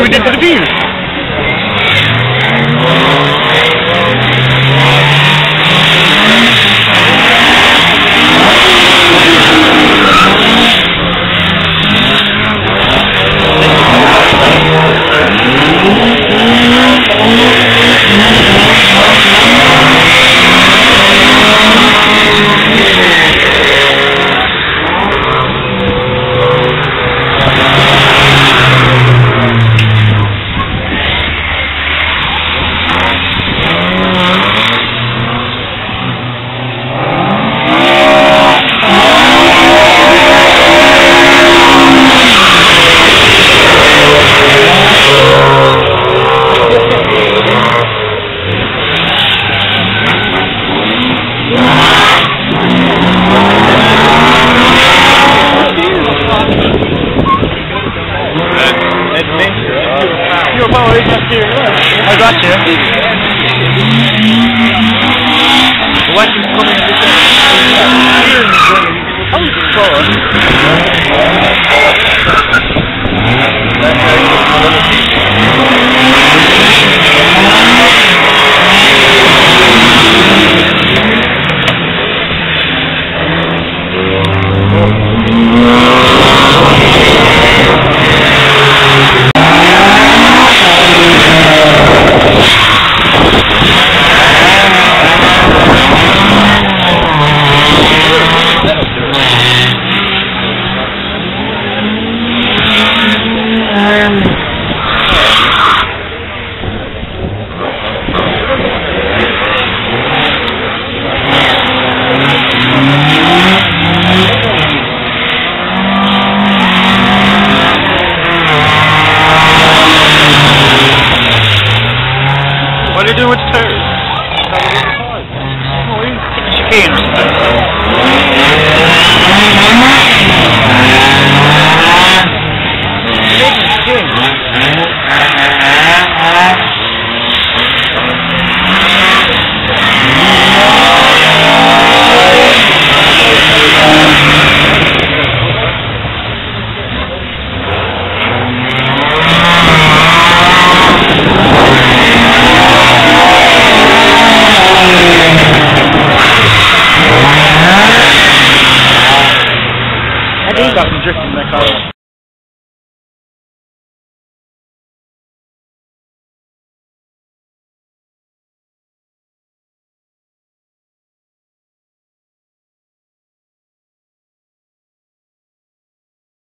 ele dentro do vinho. wife is coming and this That was. Thank you. Next